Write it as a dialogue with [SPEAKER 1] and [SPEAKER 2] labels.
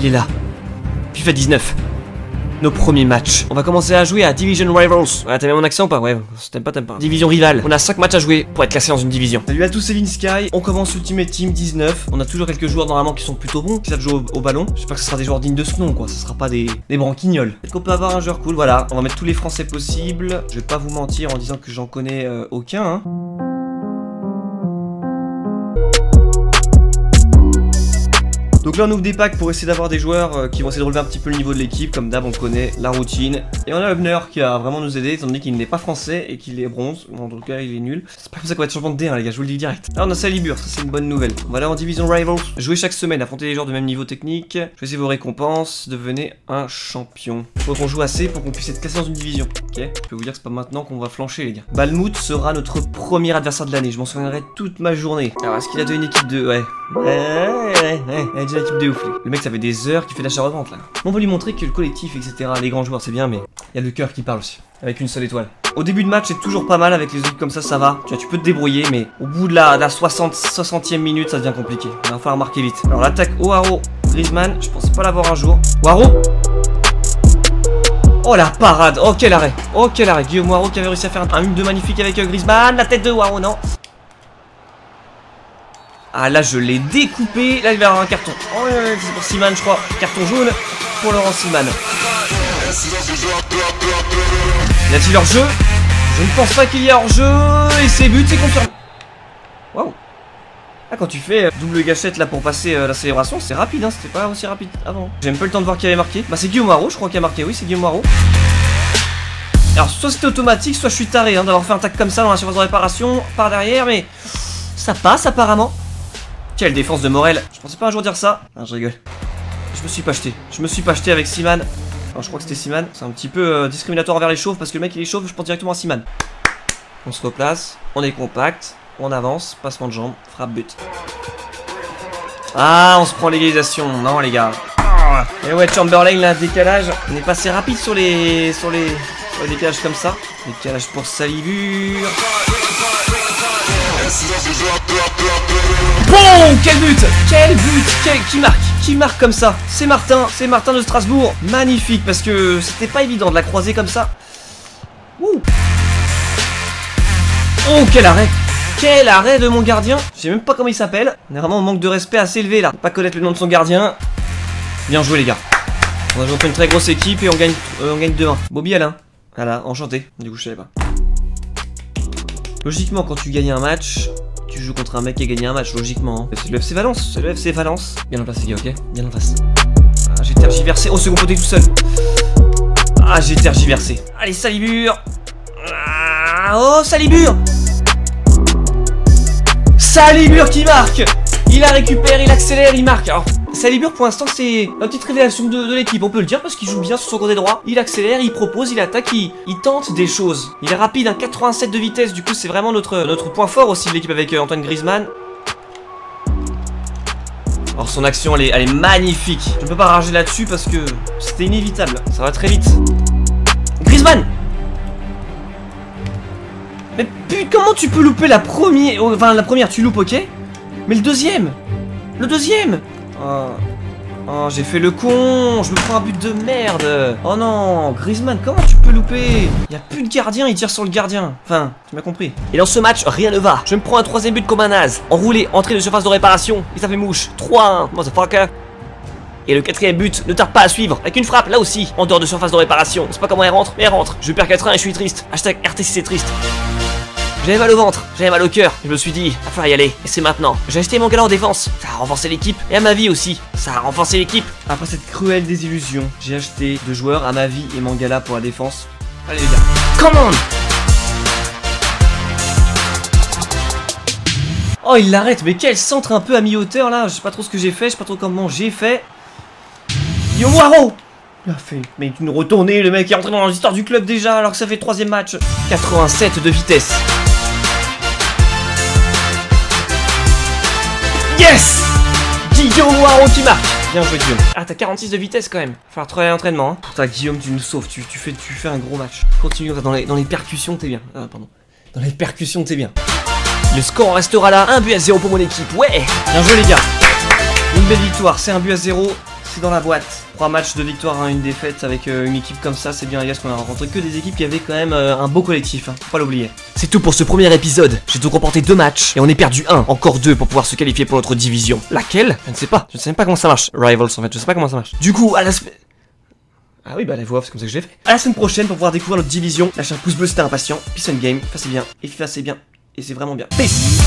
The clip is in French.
[SPEAKER 1] Il est là. FIFA 19. Nos premiers matchs. On va commencer à jouer à Division Rivals. Ouais, t'as mon accent ou pas? Ouais, t'aimes pas, t'aimes pas. Division rivale. On a 5 matchs à jouer pour être classé dans une division. Salut à tous, c'est Sky. On commence Ultimate Team 19. On a toujours quelques joueurs normalement qui sont plutôt bons, qui savent jouer au, au ballon. J'espère que ce sera des joueurs dignes de ce nom, quoi. Ce sera pas des, des branquignoles. Peut-être qu'on peut avoir un joueur cool. Voilà, on va mettre tous les français possibles. Je vais pas vous mentir en disant que j'en connais euh, aucun. Hein. Donc là on ouvre des packs pour essayer d'avoir des joueurs euh, qui vont essayer de relever un petit peu le niveau de l'équipe, comme d'hab on connaît la routine. Et on a Hubner qui a vraiment nous aider, étant donné qu'il n'est pas français et qu'il est bronze, en tout cas il est nul. C'est pas comme ça qu'on va être changement de D1 les gars, je vous le dis direct. Là on a Salibur, ça c'est une bonne nouvelle. On va aller en Division Rivals, jouer chaque semaine, affronter des joueurs de même niveau technique, choisir vos récompenses, devenez un champion. Faut qu'on joue assez pour qu'on puisse être classé dans une division, ok Je peux vous dire que c'est pas maintenant qu'on va flancher les gars. Balmout sera notre premier adversaire de l'année, je m'en souviendrai toute ma journée. Alors est-ce qu'il a une équipe de... Ouais. Ouais, ouais, ouais. déjà équipe de. Le mec, ça fait des heures qu'il fait l'achat-revente là. On va lui montrer que le collectif, etc., les grands joueurs, c'est bien, mais il y a le cœur qui parle aussi. Avec une seule étoile. Au début de match, c'est toujours pas mal avec les équipes comme ça, ça va. Tu vois, tu peux te débrouiller, mais au bout de la, la 60, 60e minute, ça devient compliqué. Il va falloir marquer vite. Alors, l'attaque Oaro Griezmann, je pensais pas l'avoir un jour. Oaro Oh la parade Oh quel arrêt Oh quel arrêt Guillaume Waro qui avait réussi à faire un 1-2 magnifique avec euh, Griezmann. La tête de Waro, non ah là je l'ai découpé, là il va y avoir un carton. Oh c'est pour Siman je crois. Carton jaune pour Laurent Siman. Y a-t-il hors-jeu Je ne pense pas qu'il y a hors-jeu et c'est but, c'est confirmé. Waouh Ah quand tu fais euh, double gâchette là pour passer euh, la célébration, c'est rapide hein, c'était pas aussi rapide avant. J'ai même pas le temps de voir qui avait marqué. Bah c'est Guillaume Haro, je crois qui a marqué, oui c'est Guillaume Haro. Alors soit c'était automatique, soit je suis taré hein, d'avoir fait un tac comme ça dans la surface de réparation par derrière, mais ça passe apparemment. Quelle défense de Morel Je pensais pas un jour dire ça. Ah, je rigole. Je me suis pas acheté. Je me suis pas acheté avec Siman. Je crois que c'était Siman. C'est un petit peu euh, discriminatoire envers les chauves parce que le mec il est chauve, je pense directement à Siman. On se replace. On est compact. On avance. Passement de jambe. Frappe but. Ah, on se prend l'égalisation. Non, les gars. Et ouais, Chamberlain, là, décalage. On est passé rapide sur les, sur les, sur les décalages comme ça. Décalage pour Salibur. Bon, quel but Quel but Qui marque Qui marque comme ça C'est Martin, c'est Martin de Strasbourg. Magnifique, parce que c'était pas évident de la croiser comme ça. Ouh Oh, quel arrêt Quel arrêt de mon gardien Je sais même pas comment il s'appelle. On manque de respect assez élevé là. Pas connaître le nom de son gardien. Bien joué les gars. On a joué une très grosse équipe et on gagne, euh, on gagne 2-1. Bobby Alain. Voilà, enchanté. Du coup, je savais pas. Logiquement, quand tu gagnes un match, tu joues contre un mec qui a gagné un match, logiquement. Hein. C'est le FC Valence, c'est le FC Valence. Bien en place, les gars, ok Bien en place. Ah, j'ai tergiversé. Oh, second poté tout seul. Ah, j'ai tergiversé. Allez, Salibur. Ah, oh, Salibur. Salibur qui marque. Il la récupère, il accélère, il marque. Salibur pour l'instant c'est la petite révélation de, l'équipe, on peut le dire parce qu'il joue bien sur son côté droit. Il accélère, il propose, il attaque, il, tente des choses. Il est rapide, un 87 de vitesse, du coup c'est vraiment notre, notre point fort aussi de l'équipe avec euh, Antoine Griezmann. Alors son action elle est, elle est magnifique. Je ne peux pas rager là-dessus parce que c'était inévitable. Ça va très vite. Griezmann Mais putain, comment tu peux louper la première Enfin la première? Tu loupes ok Mais le deuxième Le deuxième Oh, oh j'ai fait le con Je me prends un but de merde Oh non Griezmann, comment tu peux louper? Il y a plus de gardien, il tire sur le gardien. Enfin, tu m'as compris. Et dans ce match, rien ne va. Je me prends un troisième but comme un naze. Enroulé, entrée de surface de réparation. Et ça fait mouche. 3-1, motherfucker. Et le quatrième but ne tarde pas à suivre, avec une frappe là aussi, en dehors de surface de réparation. On sait pas comment elle rentre, mais elle rentre. Je perds 4-1 et je suis triste. Hashtag RTC c'est triste. J'avais mal au ventre, j'avais mal au cœur. Je me suis dit, il va falloir y aller. Et c'est maintenant. J'ai acheté mon gala en défense. Ça a renforcé l'équipe. Et à ma vie aussi. Ça a renforcé l'équipe. Après cette cruelle désillusion, j'ai acheté deux joueurs à ma vie et Mangala pour la défense. Allez les gars. Commande Oh il l'arrête, mais quel centre un peu à mi-hauteur là Je sais pas trop ce que j'ai fait, je sais pas trop comment j'ai fait. Yo Waro il a fait mais une retournée, le mec est entré dans l'histoire du club déjà alors que ça fait troisième match. 87 de vitesse. Yes Guillaume Waro qui marque Bien joué Guillaume. Ah t'as 46 de vitesse quand même. Faut faire travailler l'entraînement. Hein. Putain Guillaume tu nous sauves, tu, fais, tu fais un gros match. Continue dans les, dans les percussions t'es bien. Ah pardon. Dans les percussions t'es bien. Le score restera là, un but à 0 pour mon équipe, ouais Bien joué les gars Une belle victoire, c'est un but à 0. c'est dans la boîte. 3 matchs de victoire, hein, une défaite avec euh, une équipe comme ça, c'est bien les gars, qu'on a rencontré que des équipes qui avaient quand même euh, un beau collectif, hein, faut pas l'oublier.
[SPEAKER 2] C'est tout pour ce premier épisode. J'ai donc remporté deux matchs et on est perdu un, encore deux pour pouvoir se qualifier pour notre division. Laquelle? Je ne sais pas. Je ne sais même pas comment ça marche. Rivals en fait, je sais pas comment ça marche. Du coup, à la semaine.
[SPEAKER 1] Ah oui, bah la voix, c'est comme ça que j'ai fait. À la semaine prochaine pour pouvoir découvrir notre division. Lâchez un pouce bleu si t'es impatient. Peace and game, c'est bien. Et FIFA c'est bien. Et c'est vraiment bien. Peace